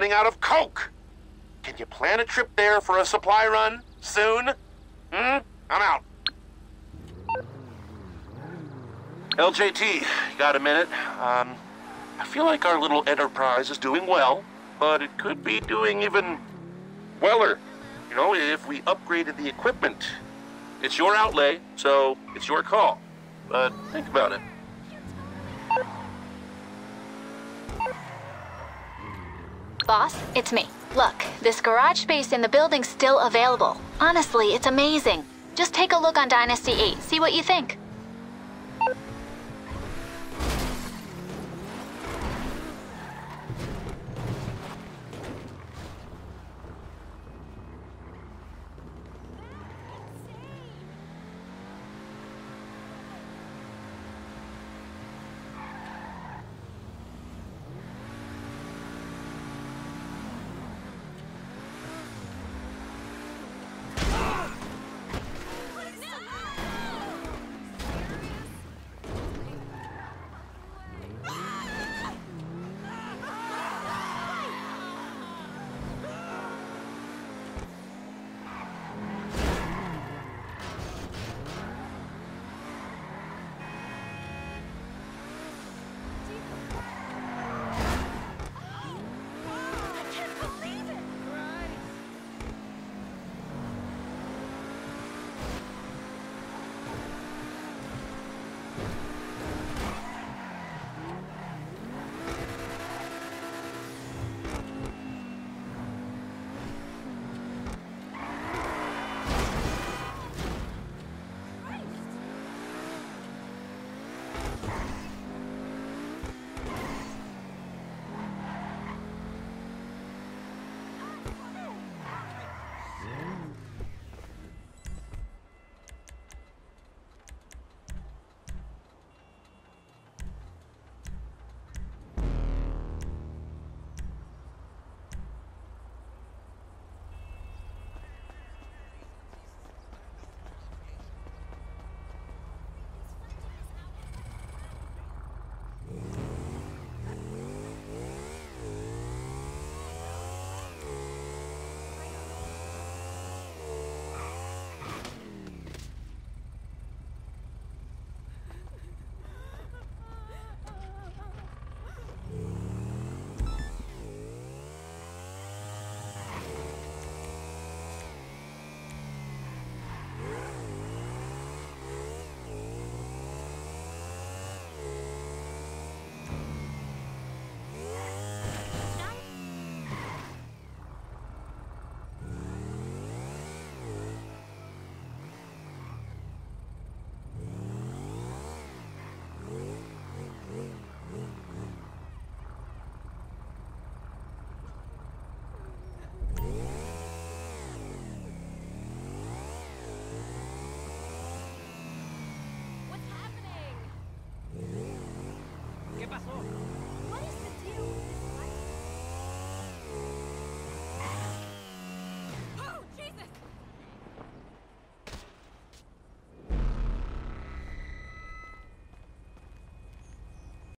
running out of Coke. Can you plan a trip there for a supply run soon? Hmm? I'm out. LJT, got a minute? Um, I feel like our little enterprise is doing well, but it could be doing even weller. You know, if we upgraded the equipment. It's your outlay, so it's your call. But think about it. Boss, it's me. Look, this garage space in the building's still available. Honestly, it's amazing. Just take a look on Dynasty 8, see what you think. Pasó?